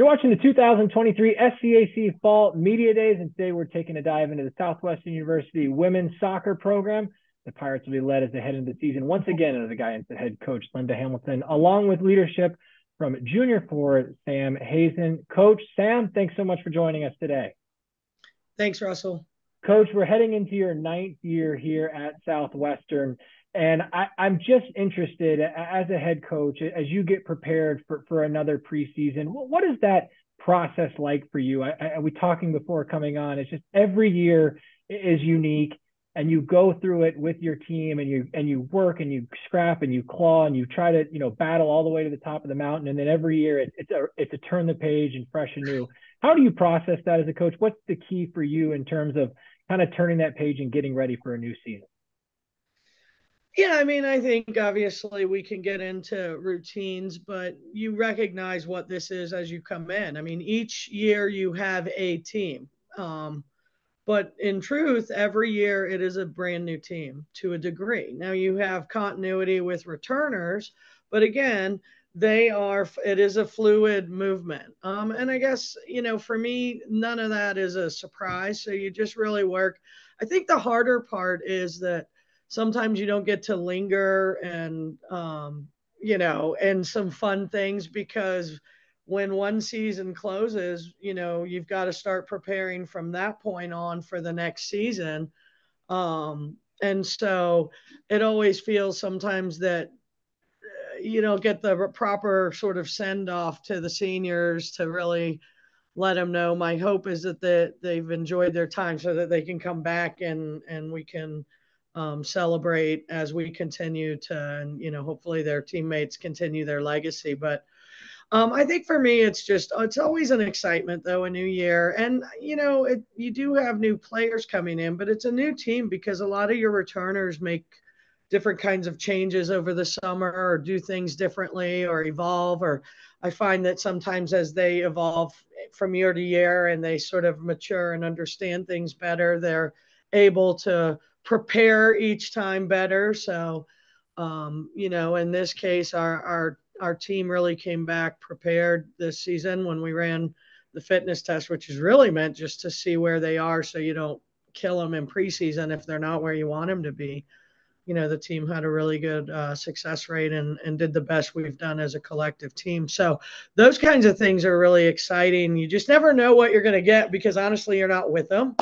You're watching the 2023 SCAC Fall Media Days, and today we're taking a dive into the Southwestern University women's soccer program. The Pirates will be led as they head into the season once again under the guidance of head coach Linda Hamilton, along with leadership from junior forward Sam Hazen. Coach Sam, thanks so much for joining us today. Thanks, Russell. Coach, we're heading into your ninth year here at Southwestern. And I, am just interested as a head coach, as you get prepared for, for another preseason, what, is that process like for you? I, I, we talking before coming on, it's just every year is unique and you go through it with your team and you and you work and you scrap and you claw and you try to you know battle all the way to the top of the mountain and then every year it, it's a it's a turn the page and fresh and new. How do you process that as a coach? What's the key for you in terms of kind of turning that page and getting ready for a new season yeah, I mean, I think obviously we can get into routines, but you recognize what this is as you come in. I mean, each year you have a team. Um, but in truth, every year it is a brand new team to a degree. Now you have continuity with returners, but again, they are it is a fluid movement um, and i guess you know for me none of that is a surprise so you just really work i think the harder part is that sometimes you don't get to linger and um, you know and some fun things because when one season closes you know you've got to start preparing from that point on for the next season. Um, and so it always feels sometimes that uh, you know get the proper sort of send off to the seniors to really let them know my hope is that they, they've enjoyed their time so that they can come back and and we can um, celebrate as we continue to, and you know, hopefully their teammates continue their legacy. But um, I think for me, it's just it's always an excitement though, a new year, and you know, it, you do have new players coming in, but it's a new team because a lot of your returners make different kinds of changes over the summer or do things differently or evolve or i find that sometimes as they evolve from year to year and they sort of mature and understand things better they're able to prepare each time better. So, um, you know, in this case, our, our, our team really came back prepared this season when we ran the fitness test, which is really meant just to see where they are so you don't kill them in preseason if they're not where you want them to be. You know, the team had a really good uh, success rate and, and did the best we've done as a collective team. So, those kinds of things are really exciting. You just never know what you're going to get because honestly, you're not with them.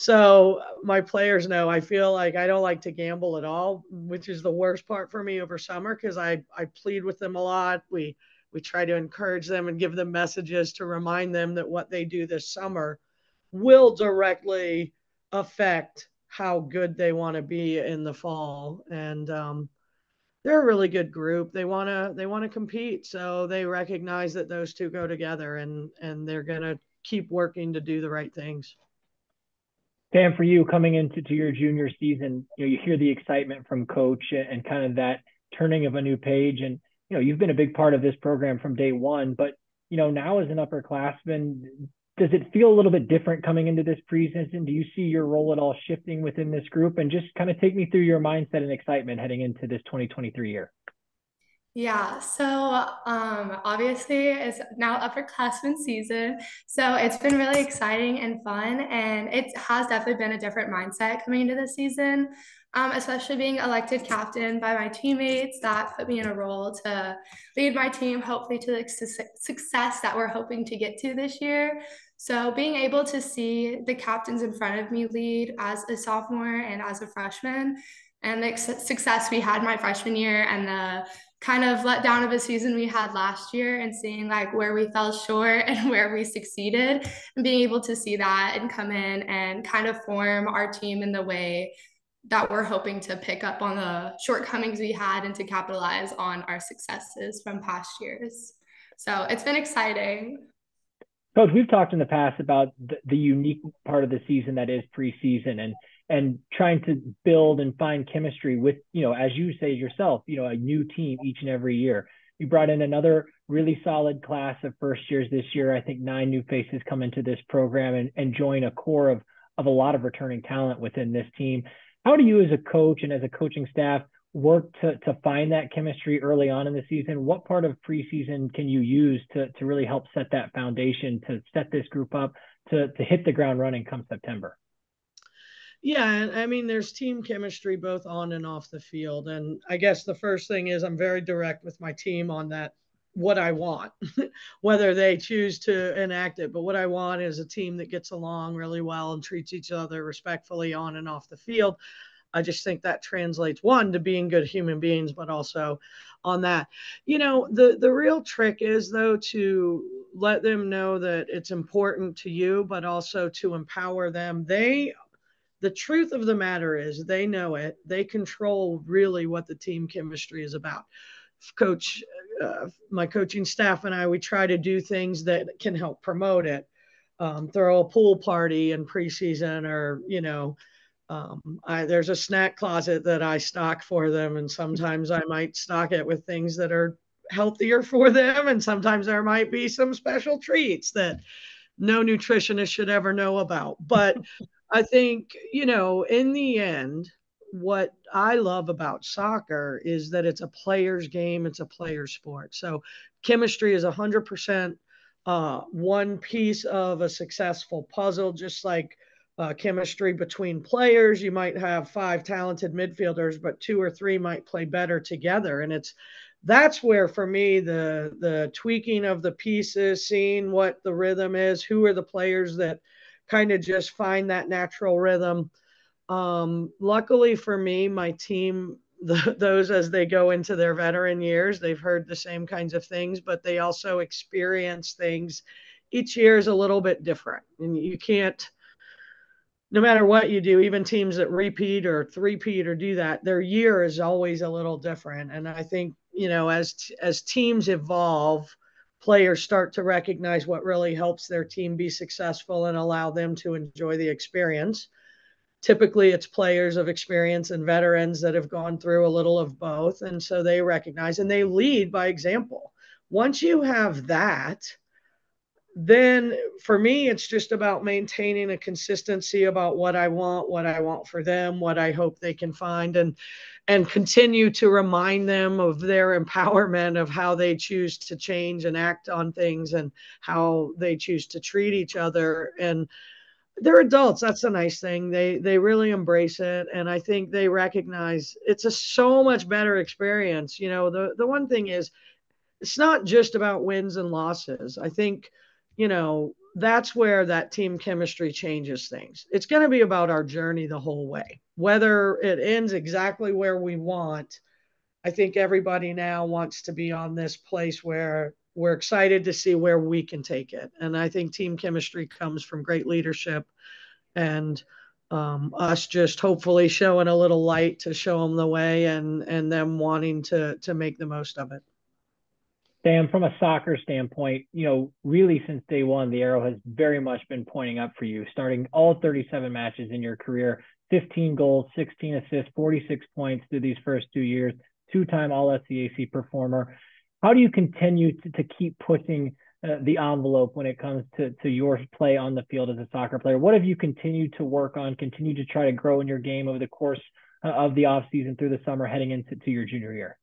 So my players know I feel like I don't like to gamble at all, which is the worst part for me over summer because I, I plead with them a lot. We we try to encourage them and give them messages to remind them that what they do this summer will directly affect how good they want to be in the fall. And um, they're a really good group. They want to they want to compete, so they recognize that those two go together, and and they're gonna keep working to do the right things. Sam, for you coming into to your junior season, you know, you hear the excitement from coach and kind of that turning of a new page. And, you know, you've been a big part of this program from day one, but, you know, now as an upperclassman, does it feel a little bit different coming into this preseason? Do you see your role at all shifting within this group? And just kind of take me through your mindset and excitement heading into this 2023 year. Yeah, so um, obviously it's now upperclassmen season. So it's been really exciting and fun. And it has definitely been a different mindset coming into the season, um, especially being elected captain by my teammates. That put me in a role to lead my team, hopefully to the su- success that we're hoping to get to this year. So being able to see the captains in front of me lead as a sophomore and as a freshman, and the success we had my freshman year and the kind of let down of a season we had last year and seeing like where we fell short and where we succeeded and being able to see that and come in and kind of form our team in the way that we're hoping to pick up on the shortcomings we had and to capitalize on our successes from past years. So it's been exciting. Coach, we've talked in the past about the, the unique part of the season that is preseason and and trying to build and find chemistry with, you know, as you say yourself, you know, a new team each and every year. You brought in another really solid class of first years this year. I think nine new faces come into this program and, and join a core of, of a lot of returning talent within this team. How do you, as a coach and as a coaching staff, work to to find that chemistry early on in the season? What part of preseason can you use to to really help set that foundation to set this group up to to hit the ground running come September? Yeah, I mean, there's team chemistry both on and off the field. And I guess the first thing is I'm very direct with my team on that, what I want, whether they choose to enact it. But what I want is a team that gets along really well and treats each other respectfully on and off the field. I just think that translates one to being good human beings, but also on that. You know, the the real trick is though to let them know that it's important to you, but also to empower them. They the truth of the matter is they know it. They control really what the team chemistry is about. Coach uh, my coaching staff and i we try to do things that can help promote it. Um, throw a pool party in preseason or you know um, I, there's a snack closet that i stock for them and sometimes i might stock it with things that are healthier for them and sometimes there might be some special treats that no nutritionist should ever know about. But I think, you know, in the end, what I love about soccer is that it's a player's game, it's a player sport. So chemistry is 100% uh, one piece of a successful puzzle, just like uh, chemistry between players. You might have five talented midfielders, but two or three might play better together. And it's that's where for me the the tweaking of the pieces, seeing what the rhythm is, who are the players that – kind of just find that natural rhythm. Um, luckily for me, my team, the, those as they go into their veteran years, they've heard the same kinds of things, but they also experience things. Each year is a little bit different, and you can't. No matter what you do, even teams that repeat or three-peat or do that, their year is always a little different. And I think you know, as as teams evolve, players start to recognize what really helps their team be successful and allow them to enjoy the experience. Typically, it's players of experience and veterans that have gone through a little of both. And so they recognize and they lead by example. Once you have that, then for me, it's just about maintaining a consistency about what I want, what I want for them, what I hope they can find. And and continue to remind them of their empowerment of how they choose to change and act on things and how they choose to treat each other and they're adults that's a nice thing they they really embrace it and i think they recognize it's a so much better experience you know the the one thing is it's not just about wins and losses i think you know that's where that team chemistry changes things. It's going to be about our journey the whole way. Whether it ends exactly where we want, I think everybody now wants to be on this place where we're excited to see where we can take it. And I think team chemistry comes from great leadership and um, us just hopefully showing a little light to show them the way and and them wanting to to make the most of it. Sam, from a soccer standpoint, you know, really since day one, the arrow has very much been pointing up for you, starting all 37 matches in your career, 15 goals, 16 assists, 46 points through these first two years, two time All SCAC performer. How do you continue to, to keep pushing uh, the envelope when it comes to, to your play on the field as a soccer player? What have you continued to work on, continue to try to grow in your game over the course uh, of the offseason through the summer heading into to your junior year?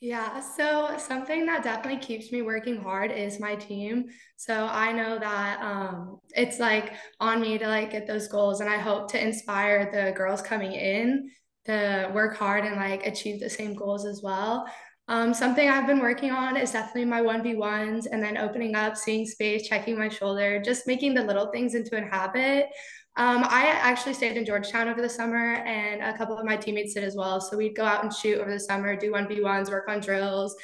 Yeah, so something that definitely keeps me working hard is my team. So I know that um, it's like on me to like get those goals, and I hope to inspire the girls coming in to work hard and like achieve the same goals as well. Um, something I've been working on is definitely my 1v1s and then opening up, seeing space, checking my shoulder, just making the little things into a habit. Um, I actually stayed in Georgetown over the summer, and a couple of my teammates did as well. So we'd go out and shoot over the summer, do 1v1s, work on drills,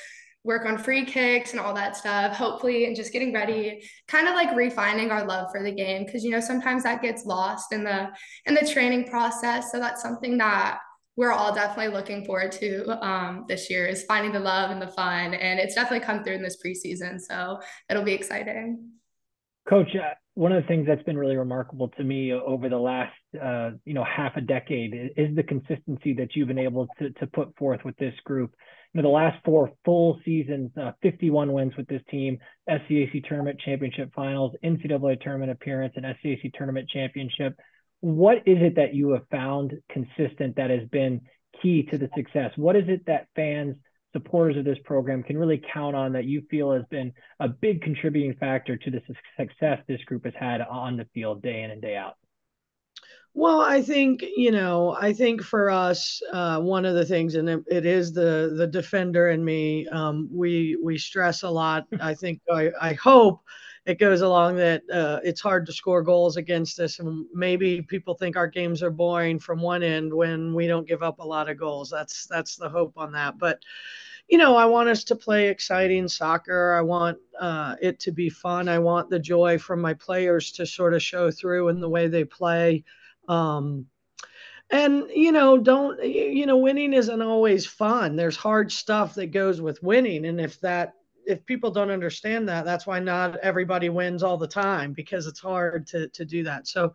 work on free kicks and all that stuff, hopefully, and just getting ready, kind of like refining our love for the game. Cause you know, sometimes that gets lost in the in the training process. So that's something that we're all definitely looking forward to um, this year is finding the love and the fun. And it's definitely come through in this preseason. So it'll be exciting. Coach, uh, one of the things that's been really remarkable to me over the last uh, you know half a decade is the consistency that you've been able to to put forth with this group. You know, the last four full seasons, uh, 51 wins with this team, SCAC tournament championship finals, NCAA tournament appearance, and SCAC tournament championship. What is it that you have found consistent that has been key to the success? What is it that fans, supporters of this program can really count on that you feel has been a big contributing factor to the success this group has had on the field day in and day out? Well, I think you know, I think for us, uh, one of the things, and it, it is the the defender and me. Um, we we stress a lot. I think I, I hope it goes along that uh, it's hard to score goals against us, and maybe people think our games are boring from one end when we don't give up a lot of goals. That's that's the hope on that. But you know, I want us to play exciting soccer. I want uh, it to be fun. I want the joy from my players to sort of show through in the way they play. Um, and you know, don't you know, winning isn't always fun. There's hard stuff that goes with winning, and if that if people don't understand that, that's why not everybody wins all the time because it's hard to to do that. So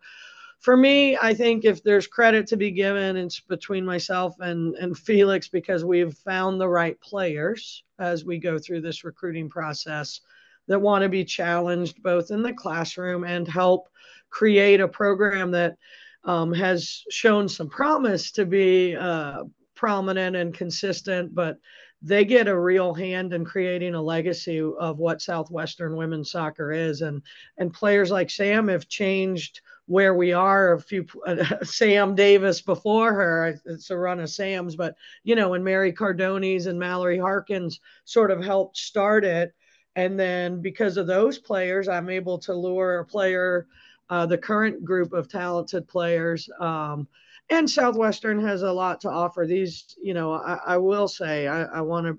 for me, I think if there's credit to be given, it's between myself and, and Felix because we've found the right players as we go through this recruiting process that want to be challenged both in the classroom and help create a program that um, has shown some promise to be uh, prominent and consistent, but they get a real hand in creating a legacy of what Southwestern women's soccer is. And and players like Sam have changed where we are. A few uh, Sam Davis before her, it's a run of Sam's, but you know, and Mary Cardones and Mallory Harkins sort of helped start it. And then because of those players, I'm able to lure a player uh, the current group of talented players. Um, and Southwestern has a lot to offer. These, you know, I, I will say, I, I want to,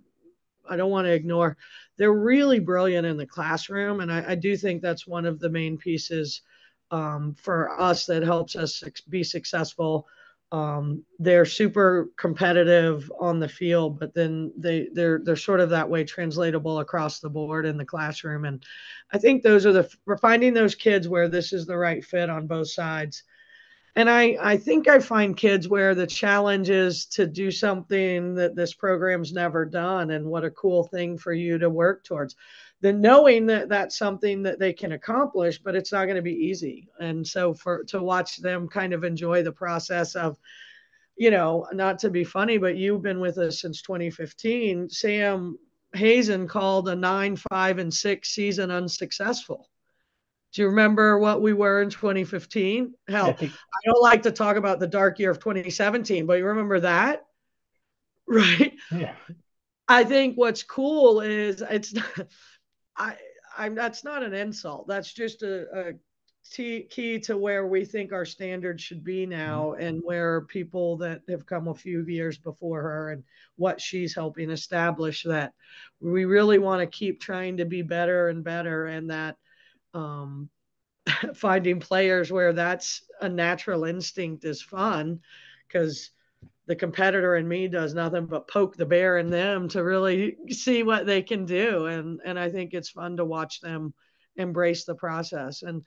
I don't want to ignore, they're really brilliant in the classroom. And I, I do think that's one of the main pieces um, for us that helps us be successful um, they're super competitive on the field, but then they they're they're sort of that way translatable across the board in the classroom. And I think those are the we're finding those kids where this is the right fit on both sides. And I I think I find kids where the challenge is to do something that this program's never done, and what a cool thing for you to work towards. Then knowing that that's something that they can accomplish but it's not going to be easy. And so for to watch them kind of enjoy the process of you know not to be funny but you've been with us since 2015 sam hazen called a 9 5 and 6 season unsuccessful do you remember what we were in 2015 hell I, think- I don't like to talk about the dark year of 2017 but you remember that right yeah I think what's cool is it's not, I, I'm that's not an insult. That's just a, a t- key to where we think our standards should be now, mm-hmm. and where people that have come a few years before her and what she's helping establish that we really want to keep trying to be better and better, and that um, finding players where that's a natural instinct is fun because the competitor in me does nothing but poke the bear in them to really see what they can do. And and I think it's fun to watch them embrace the process. And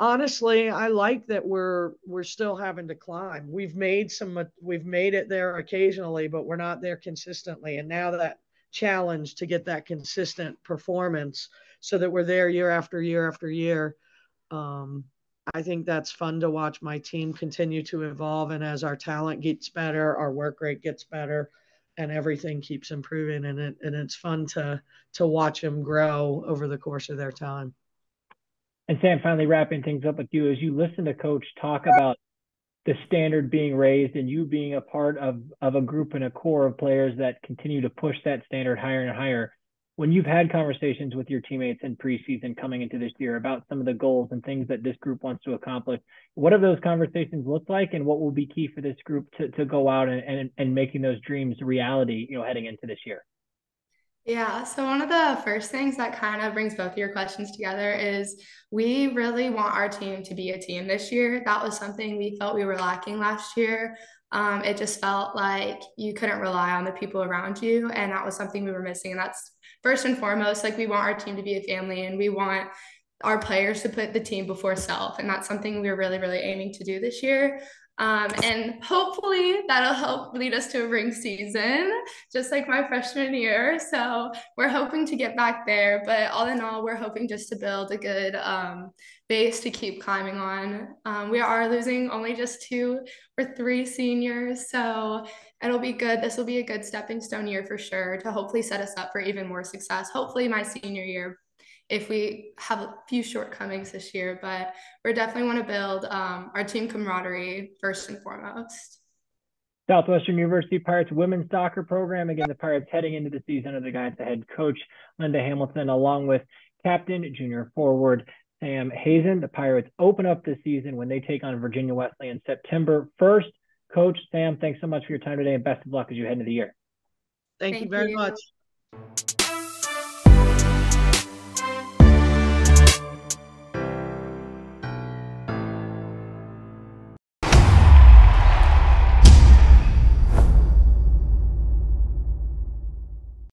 honestly I like that we're we're still having to climb. We've made some we've made it there occasionally but we're not there consistently. And now that challenge to get that consistent performance so that we're there year after year after year um, I think that's fun to watch my team continue to evolve. And as our talent gets better, our work rate gets better, and everything keeps improving. And it and it's fun to to watch them grow over the course of their time. And Sam, finally wrapping things up with you, as you listen to Coach talk about the standard being raised and you being a part of of a group and a core of players that continue to push that standard higher and higher when you've had conversations with your teammates in preseason coming into this year about some of the goals and things that this group wants to accomplish, what have those conversations looked like and what will be key for this group to, to go out and, and, and making those dreams reality, you know, heading into this year? Yeah, so one of the first things that kind of brings both of your questions together is we really want our team to be a team this year. That was something we felt we were lacking last year. Um, it just felt like you couldn't rely on the people around you, and that was something we were missing. And that's first and foremost, like we want our team to be a family and we want our players to put the team before self. And that's something we're really, really aiming to do this year. Um, and hopefully that'll help lead us to a ring season, just like my freshman year. So we're hoping to get back there. But all in all, we're hoping just to build a good um, base to keep climbing on. Um, we are losing only just two or three seniors. So it'll be good. This will be a good stepping stone year for sure to hopefully set us up for even more success. Hopefully, my senior year if we have a few shortcomings this year, but we definitely want to build um, our team camaraderie first and foremost. Southwestern University Pirates women's soccer program. Again, the Pirates heading into the season under the guidance of head coach Linda Hamilton, along with captain, junior forward Sam Hazen. The Pirates open up the season when they take on Virginia Wesleyan September 1st. Coach Sam, thanks so much for your time today and best of luck as you head into the year. Thank, Thank you very you. much.